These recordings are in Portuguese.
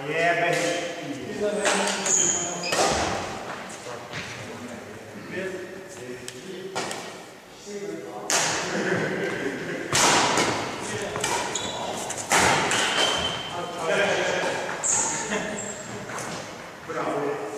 Aí é Bravo.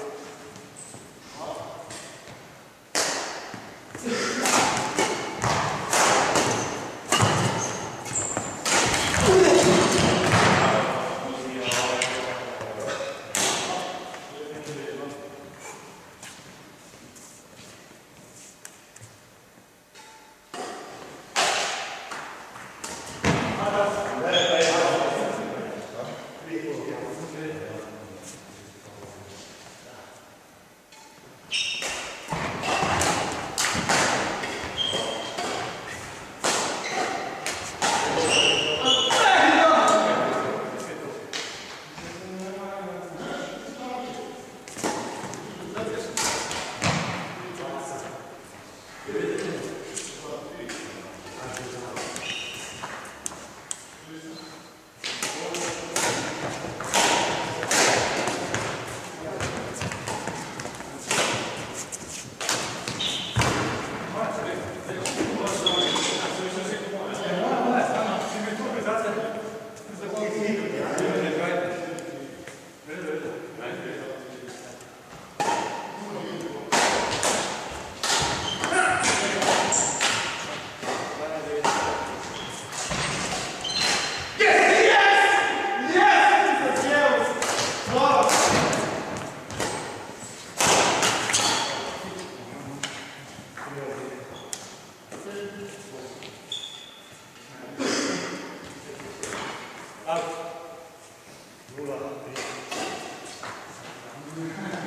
你看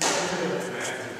sorry. I.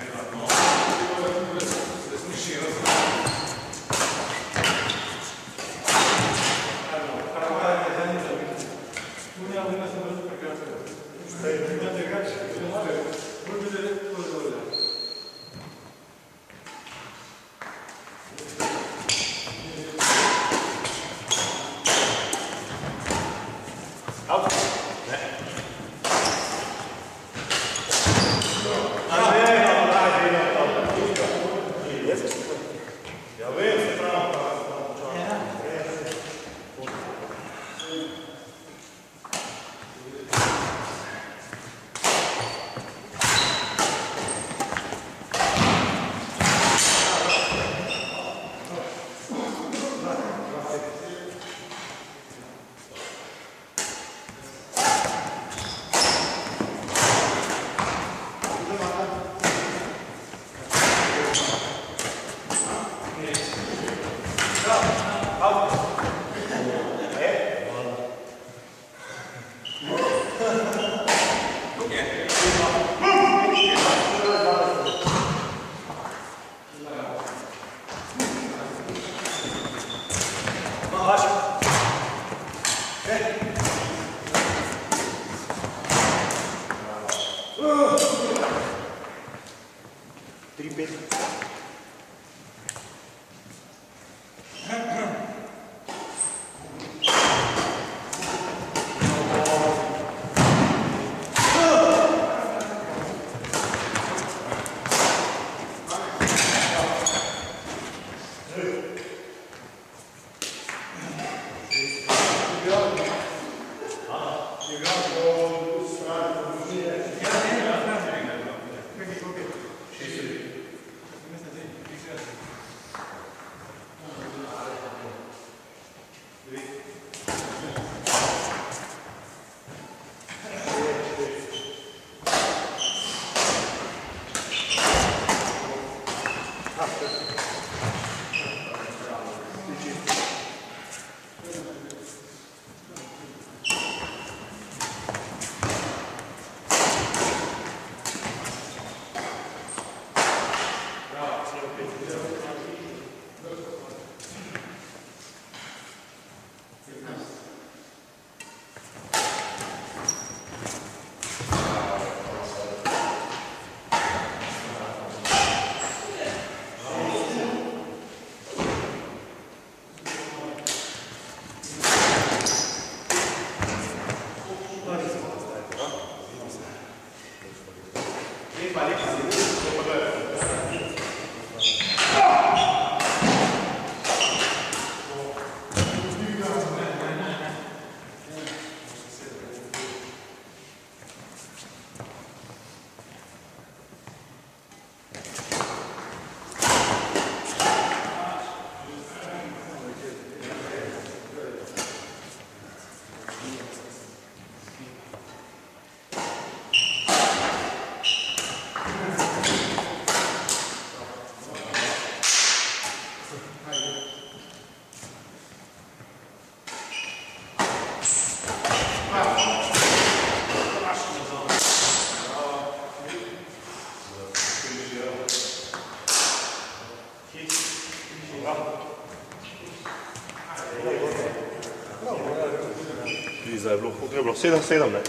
Zdaj je bilo, je bilo 7-7, ne?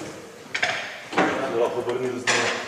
Da lahko obrnili zdaj.